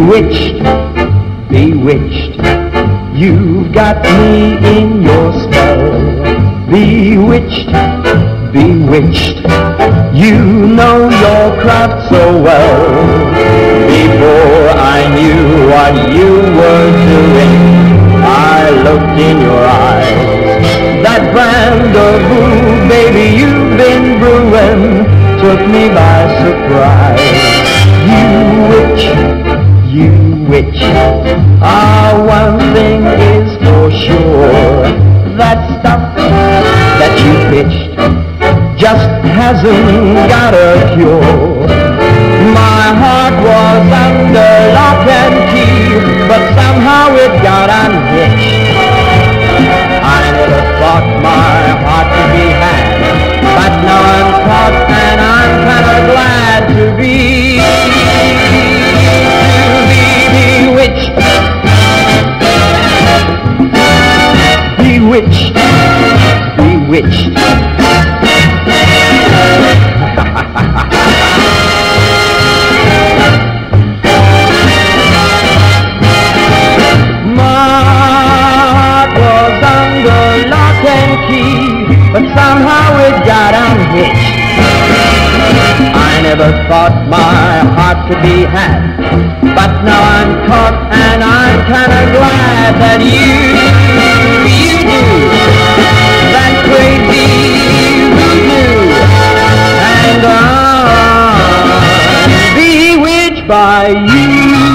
bewitched, bewitched. You've got me in your spell, bewitched, bewitched. You know your craft so well. Before I knew what you were doing, I looked in your eyes. That brand of blue, baby, you've been brewing, took me by surprise. You witch you witch. Ah, one thing is for sure. That stuff that you pitched just hasn't got a cure. My heart was under bewitched. Bewitched, heart was under lock and key, but somehow it got unhitched. I never thought my heart could be had, but now I'm caught by you.